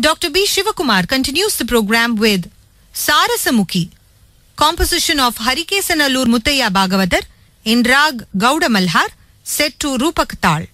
Dr. B. Sivakumar continues the program with Sarasamukhi, composition of Harikesanallur Muthiah Bhagavatar in Rag Gauda Malhar, set to Rupak Tal.